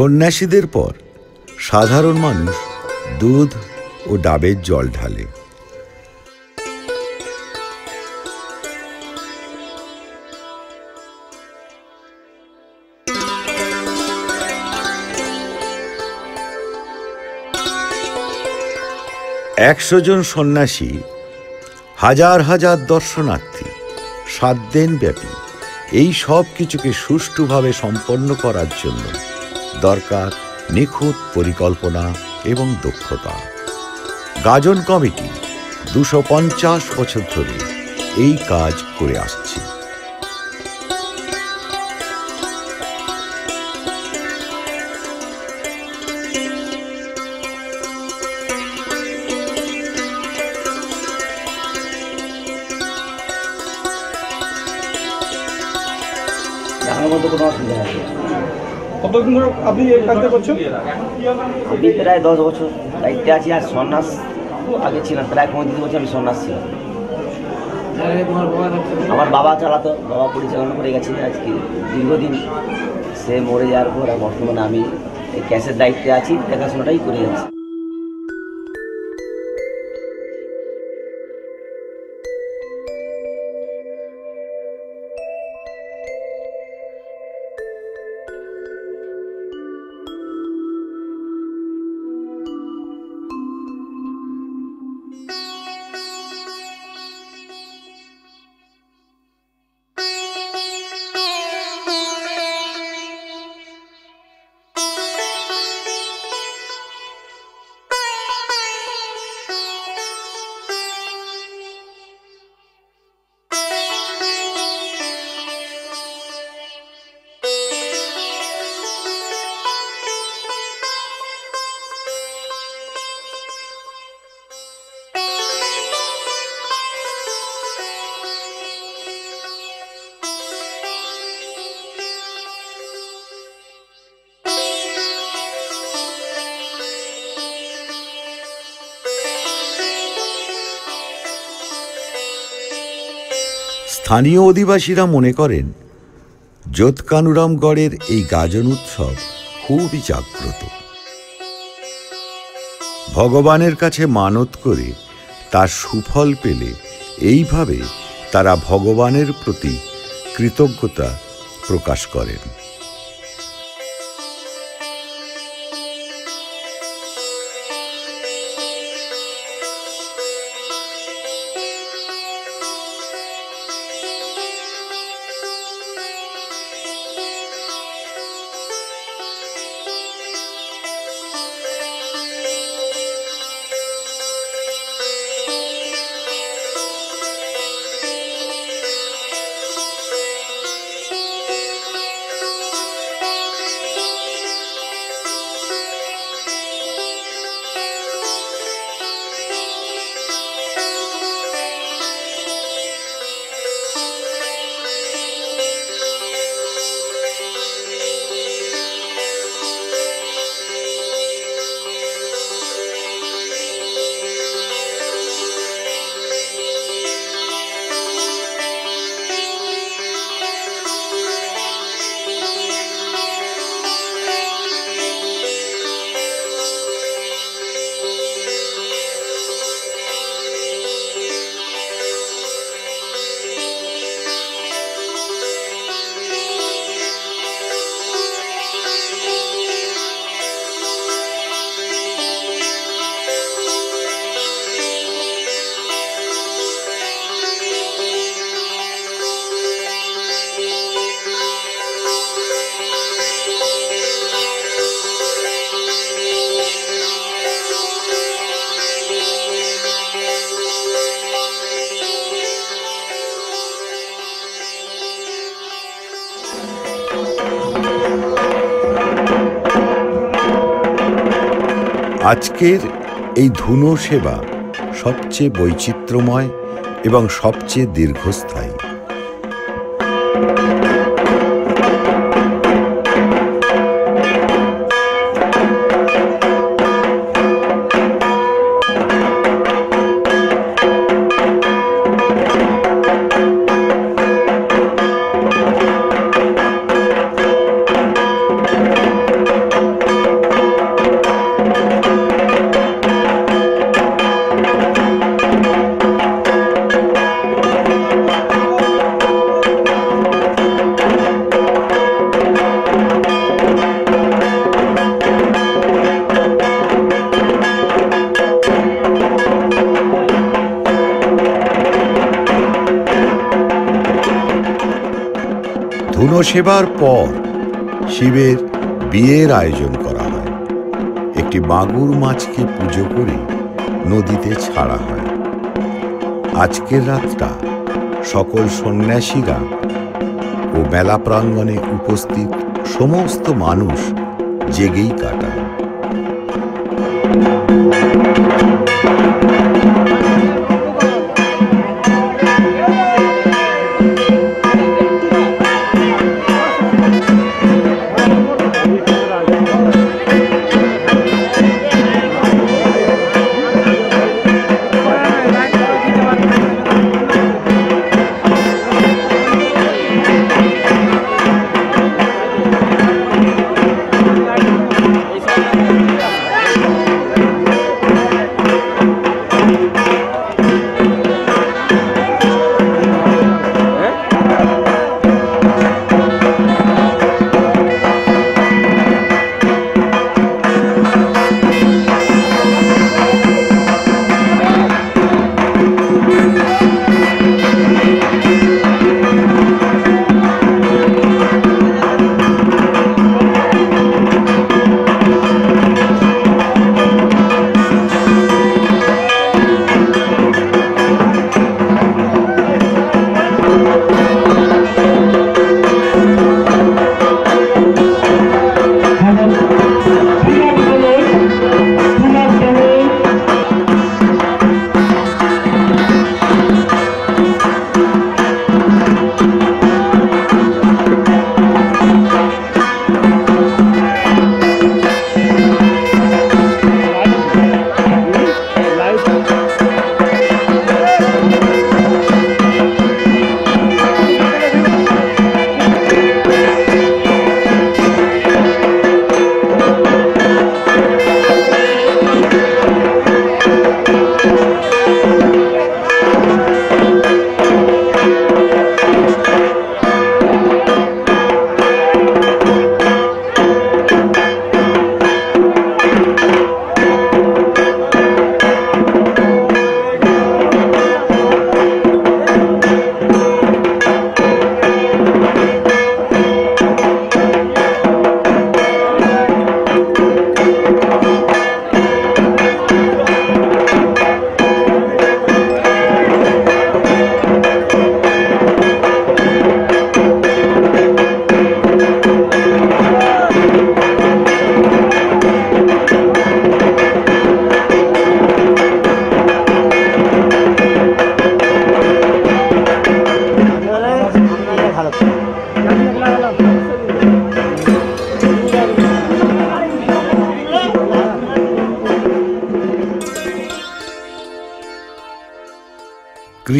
সন্ন্যাসীদের পর সাধারণ মানুষ দুধ ও ডাবের জল ঢালে। একশো জন সন্ন্যাসী, হাজার হাজার দর্শনার্থী, সাত দিন ব্যাপী এই সব কিছুকে সুষ্ঠুভাবে সম্পন্ন করার জন্য দরকার, নিখুঁত পরিকল্পনা এবং দক্ষতা। গাজন কমিটি, দুশো পঞ্চাশ বছর ধরে এই কাজ করে আসছে। কোনো অসুবিধা নেই। কতদিন ধরে আপনি এই কাজটা করছেন? আমি প্রায় দশ বছর দায়িত্বে আছি, আর সন্ন্যাস আগে ছিলাম, প্রায় পঁয়ত্রিশ বছর আমি সন্ন্যাস ছিলাম। আমার বাবা চালাতো, বাবা পরিচালনা করে গেছে আজকে। দীর্ঘদিন সে মরে যাওয়ার পর বর্তমানে আমি এই ক্যাশের দায়িত্বে আছি, দেখাশোনাটাই করে যাচ্ছি। স্থানীয় অধিবাসীরা মনে করেন যোৎকানুরামগড়ের এই গাজন উৎসব খুবই জাগ্রত। ভগবানের কাছে মানত করে তার সুফল পেলে এইভাবে তারা ভগবানের প্রতি কৃতজ্ঞতা প্রকাশ করেন। আজকের এই ধুনো সেবা সবচেয়ে বৈচিত্র্যময় এবং সবচেয়ে দীর্ঘস্থায়ী। সেবার পর শিবের বিয়ের আয়োজন করা হয়। একটি মাগুর মাছকে পুজো করে নদীতে ছাড়া হয়। আজকের রাতটা সকল সন্ন্যাসীরা ও মেলা প্রাঙ্গণে উপস্থিত সমস্ত মানুষ জেগেই কাটান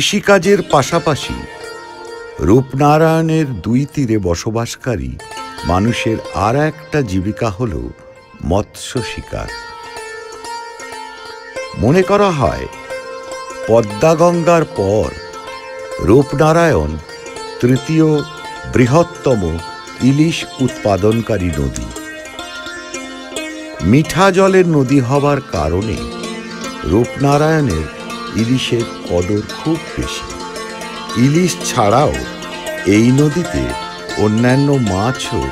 কৃষিকাজের পাশাপাশি রূপনারায়ণের দুই তীরে বসবাসকারী মানুষের আর একটা জীবিকা হল মৎস্য শিকার। মনে করা হয় পদ্মা গঙ্গার পর রূপনারায়ণ তৃতীয় বৃহত্তম ইলিশ উৎপাদনকারী নদী। মিঠা জলের নদী হবার কারণে রূপনারায়ণের ইলিশের কদর খুব বেশি। ইলিশ ছাড়াও এই নদীতে অন্যান্য মাছও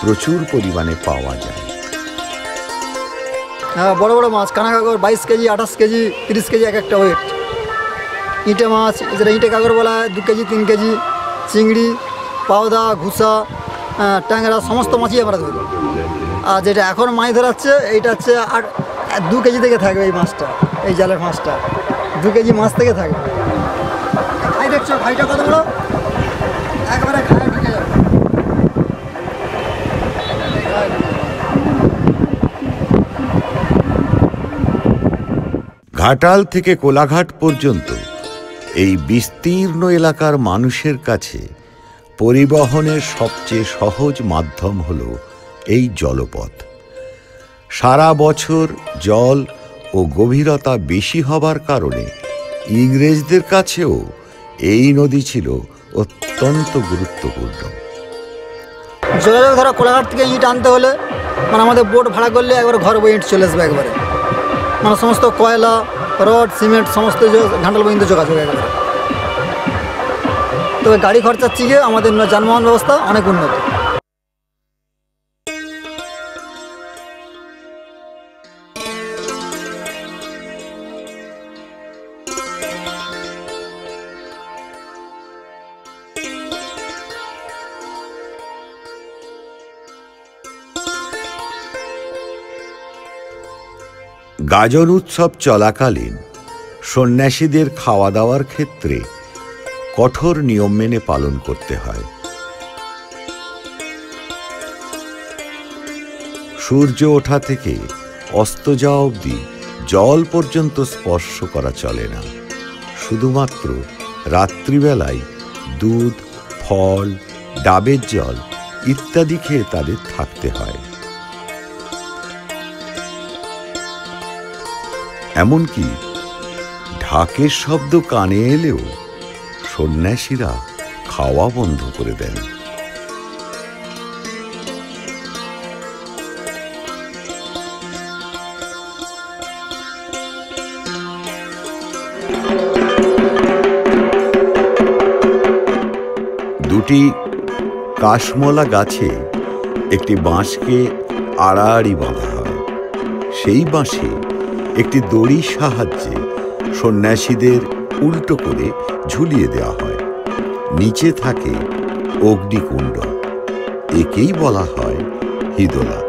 প্রচুর পরিমাণে পাওয়া যায়। হ্যাঁ বড় বড় মাছ কানা কানাকাগর, বাইশ কেজি, আঠাশ কেজি, তিরিশ কেজি এক একটা ওয়েট ইঁটে মাছ যেটা ইঁটে কাগর বলা হয়, দু কেজি, তিন কেজি, চিংড়ি, পাওদা, ঘুষা ট্যাংরা, সমস্ত মাছই আমরা ধরি। আর যেটা এখন মাছ ধরাচ্ছে, এইটা হচ্ছে আর দু কেজি থেকে থাকবে এই মাছটা, এই জালের মাছটা। দু কেজি মাছ থেকে থাকবে। দেখছ খাইটা কত বড়? একবারে খায় ঢুকে যাবে। ঘাটাল থেকে কোলাঘাট পর্যন্ত এই বিস্তীর্ণ এলাকার মানুষের কাছে পরিবহনের সবচেয়ে সহজ মাধ্যম হল এই জলপথ। সারা বছর জল ও গভীরতা বেশি হবার কারণে ইংরেজদের কাছেও এই নদী ছিল অত্যন্ত গুরুত্বপূর্ণ। যোগাযোগ ধরো কোলাঘাট থেকে ইট আনতে হলে মানে আমাদের বোট ভাড়া করলে একবার ঘর বই ইট চলে আসবে একবারে। মানে সমস্ত কয়লা, রড, সিমেন্ট, সমস্ত ঘাটাল পর্যন্ত যোগাযোগ একবারে তবে গাড়ি খরচার চিগে আমাদের যানবাহন ব্যবস্থা অনেক উন্নত। গাজন উৎসব চলাকালীন সন্ন্যাসীদের খাওয়া দাওয়ার ক্ষেত্রে কঠোর নিয়ম মেনে পালন করতে হয়। সূর্য ওঠা থেকে অস্ত যাওয়া অবধি জল পর্যন্ত স্পর্শ করা চলে না। শুধুমাত্র রাত্রিবেলায় দুধ, ফল, ডাবের জল ইত্যাদি খেয়ে তাদের থাকতে হয়। এমনকি ঢাকের শব্দ কানে এলেও সন্ন্যাসীরা খাওয়া বন্ধ করে দেন। দুটি কাশমলা গাছে একটি বাঁশকে আড়াআড়ি বাঁধা হয়। সেই বাঁশে একটি দড়ির সাহায্যে সন্ন্যাসীদের উল্টো করে ঝুলিয়ে দেওয়া হয়। নিচে থাকে অগ্নিকুণ্ড। একেই বলা হয় হিদোলা।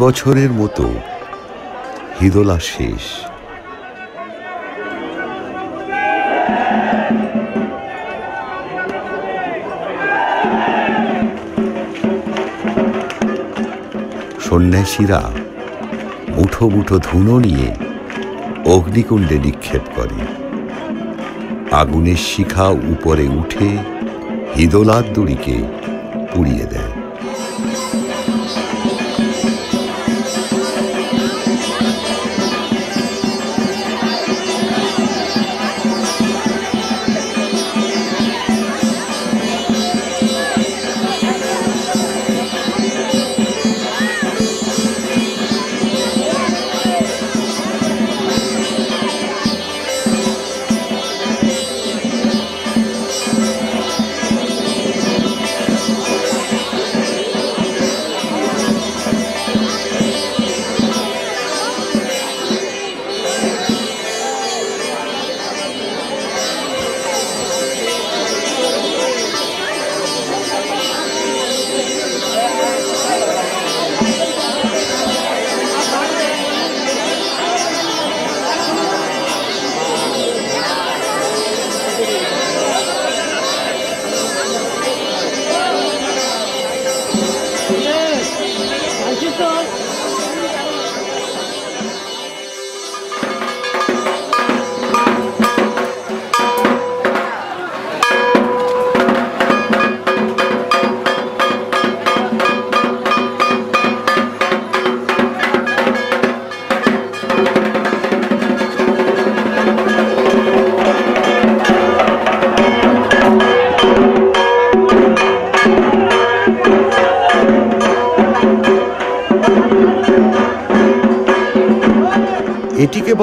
এবছরের মতো হিদোলা শেষ। সন্ন্যাসীরা মুঠো মুঠো ধুনো নিয়ে অগ্নিকুণ্ডে নিক্ষেপ করে। আগুনের শিখা উপরে উঠে হিদোলার দড়িকে পুড়িয়ে দেয়।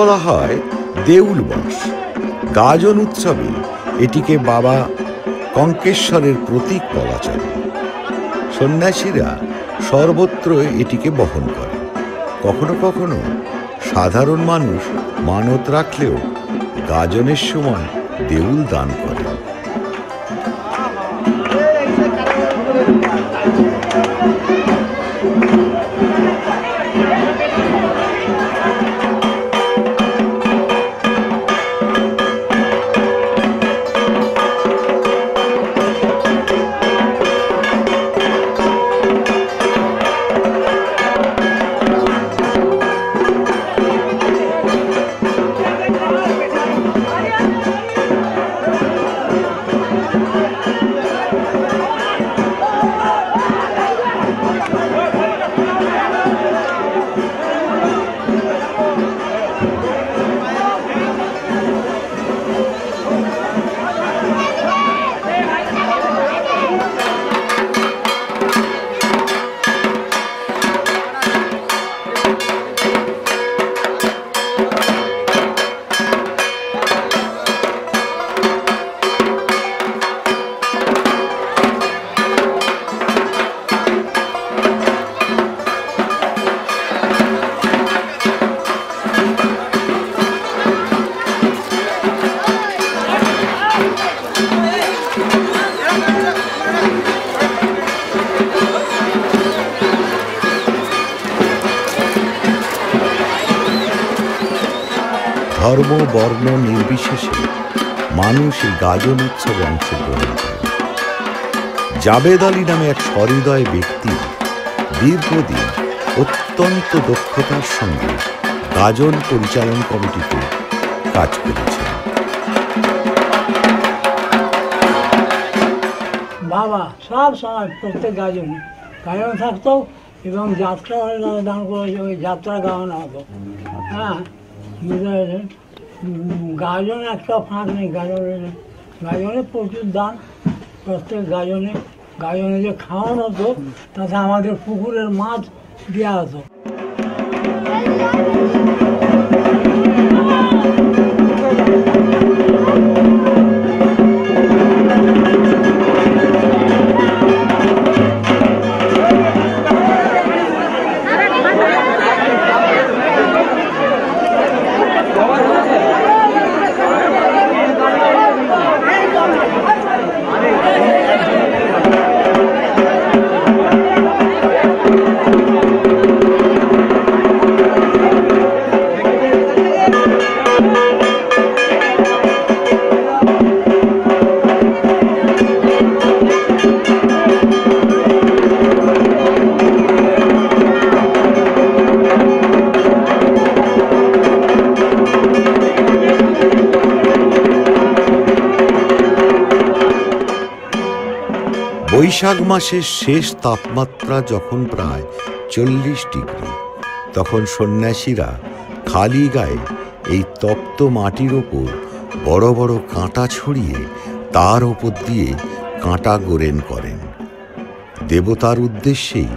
বলা হয় দেউল বস গাজন উৎসবে এটিকে বাবা কঙ্কেশ্বরের প্রতীক বলা চলে। সন্ন্যাসীরা সর্বত্র এটিকে বহন করে। কখনো কখনো সাধারণ মানুষ মানত রাখলেও গাজনের সময় দেউল দান করে। গাজন উৎসবে অংশগ্রহণ করে জাবেদ আলী নামে এক সহৃদয় ব্যক্তি দীর্ঘদিন অত্যন্ত দক্ষতার সঙ্গে গাজন পরিচালন কমিটিতে কাজ করেছেন। বাবা, সব সময় প্রত্যেক গাজন গাজন থাকতো এবং যাত্রা দান করেছে ওই যাত্রা গাওয়ানো হতো। হ্যাঁ গাজন একটা ফাঁক নেই গাজনের গাজনে প্রচুর দান, প্রত্যেক গাজনে গাজনে যে খাওয়ানো হতো তাতে আমাদের পুকুরের মাছ দেওয়া হতো। বৈশাখ মাসের শেষ তাপমাত্রা যখন প্রায় চল্লিশ ডিগ্রি, তখন সন্ন্যাসীরা খালি গায়ে এই তপ্ত মাটির ওপর বড় বড় কাঁটা ছড়িয়ে তার ওপর দিয়ে কাঁটা গোরেন করেন। দেবতার উদ্দেশ্যেই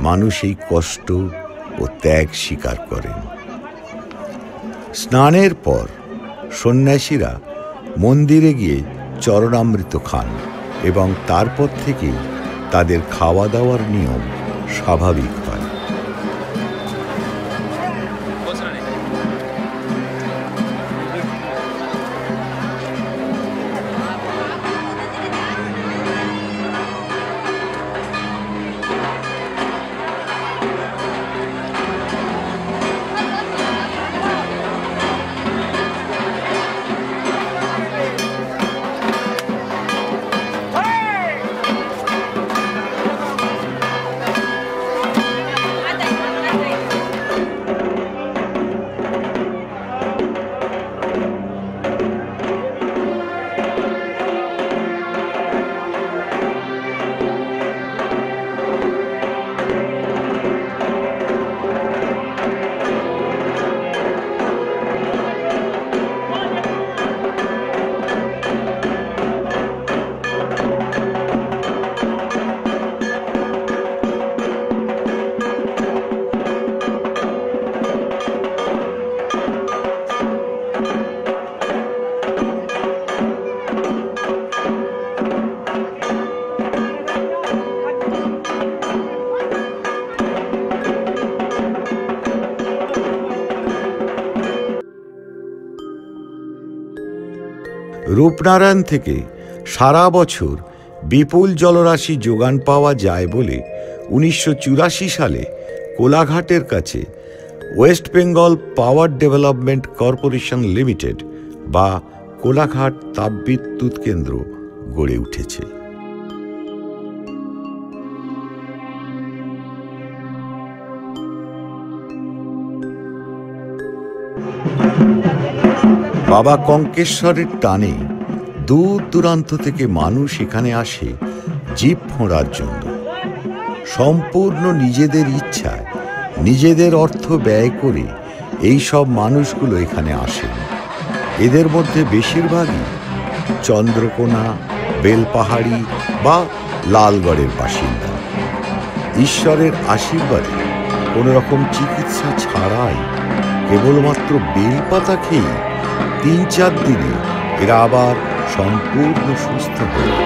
মানুষ এই কষ্ট ও ত্যাগ স্বীকার করেন। স্নানের পর সন্ন্যাসীরা মন্দিরে গিয়ে চরণামৃত খান। এবং তারপর থেকেই তাদের খাওয়া দাওয়ার নিয়ম স্বাভাবিক রূপনারায়ণ থেকে সারা বছর বিপুল জলরাশি যোগান পাওয়া যায় বলে উনিশশো চুরাশি সালে কোলাঘাটের কাছে West Bengal Power Development Corporation Limited বা কোলাঘাট তাপবিদ্যুৎ কেন্দ্র গড়ে উঠেছে। বাবা কঙ্কেশ্বরের টানে দূর দূরান্ত থেকে মানুষ এখানে আসে জীব ফোঁড়ার জন্য। সম্পূর্ণ নিজেদের ইচ্ছায়, নিজেদের অর্থ ব্যয় করে এই সব মানুষগুলো এখানে আসেন এদের মধ্যে বেশিরভাগই চন্দ্রকোনা, বেলপাহাড়ি বা লালগড়ের বাসিন্দা। ঈশ্বরের আশীর্বাদে কোনো রকম চিকিৎসা ছাড়াই কেবলমাত্র বেলপাতা খেয়ে তিন চার দিনে এরা আবার সম্পূর্ণ সুস্থ হয়ে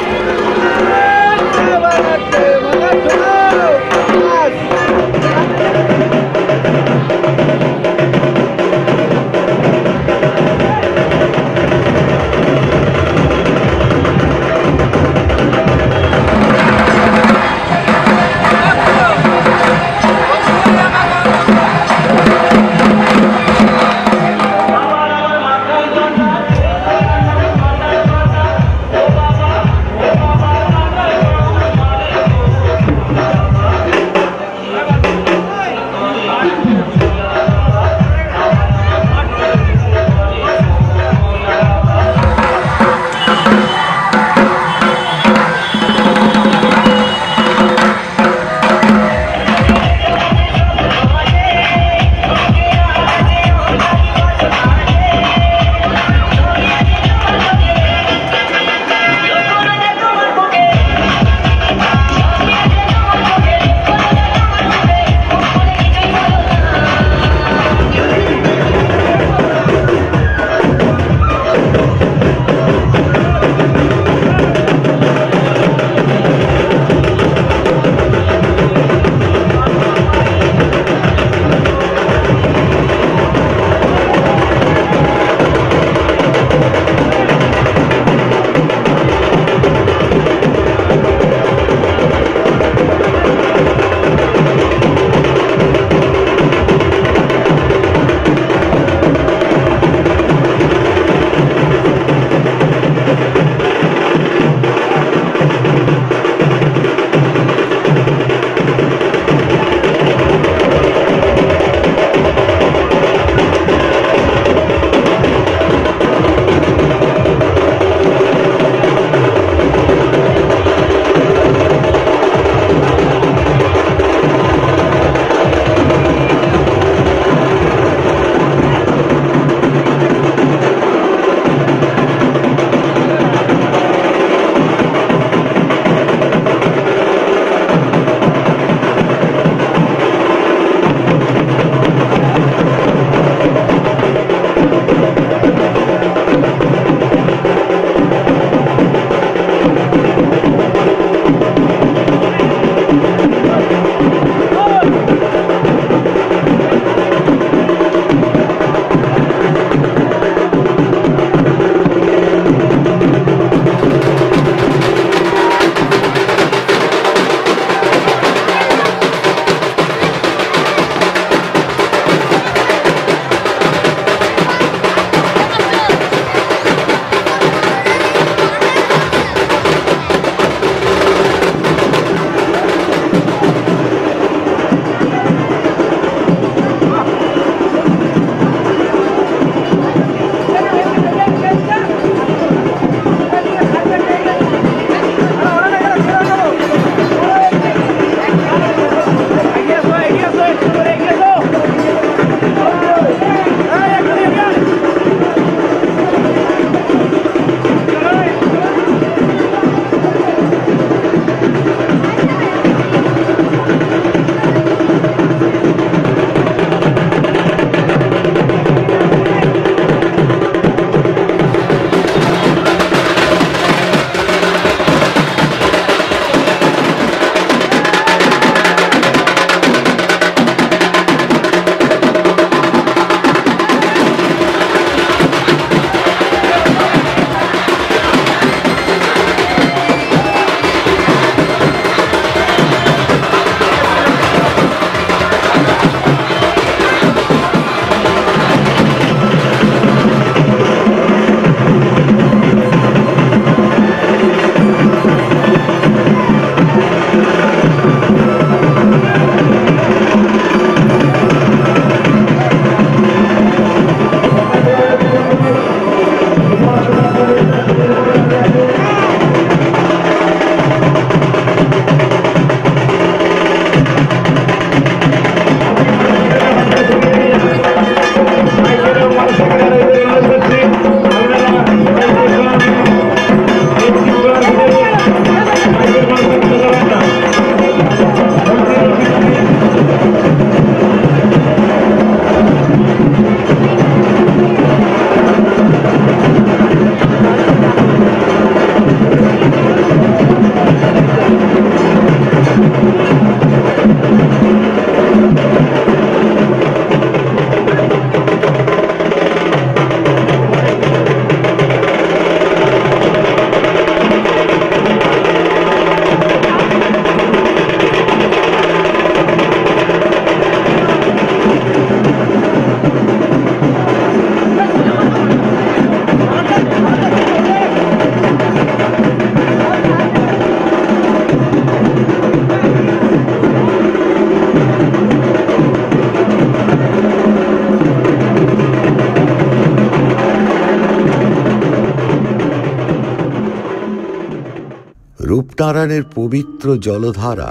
রূপনারায়ণের পবিত্র জলধারা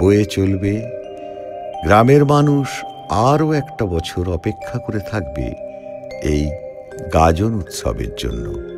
বয়ে চলবে। গ্রামের মানুষ আরও একটা বছর অপেক্ষা করে থাকবে এই গাজন উৎসবের জন্য।